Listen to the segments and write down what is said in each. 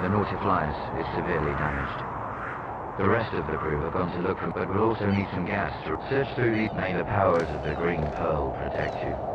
The Nautiflyus is severely damaged. The rest of the crew have gone to look for but we'll also need some gas to search through these. May the powers of the Green Pearl protect you.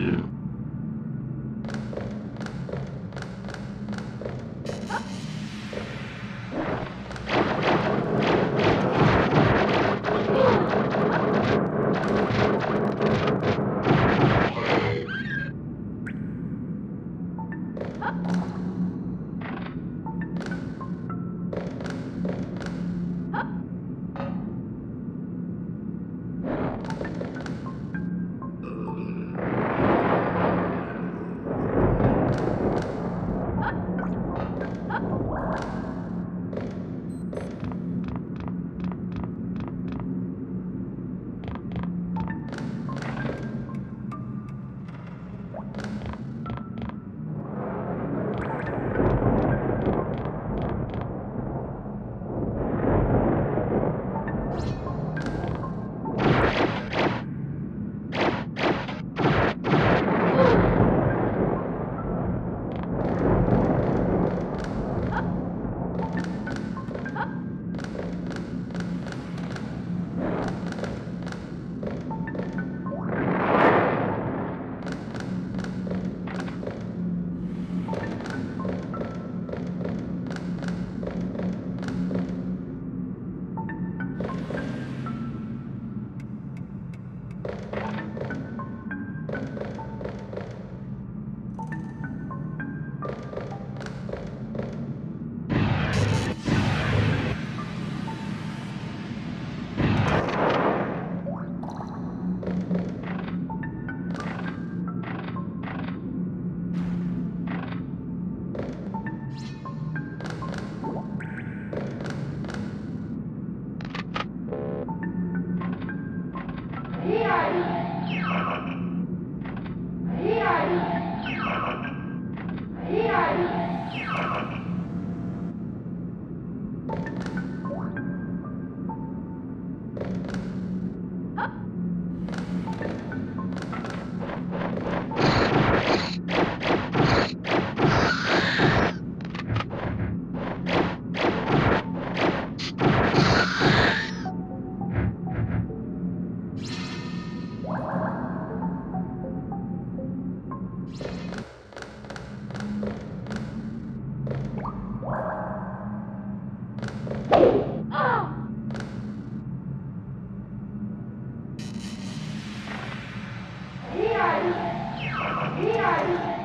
you. Obrigada.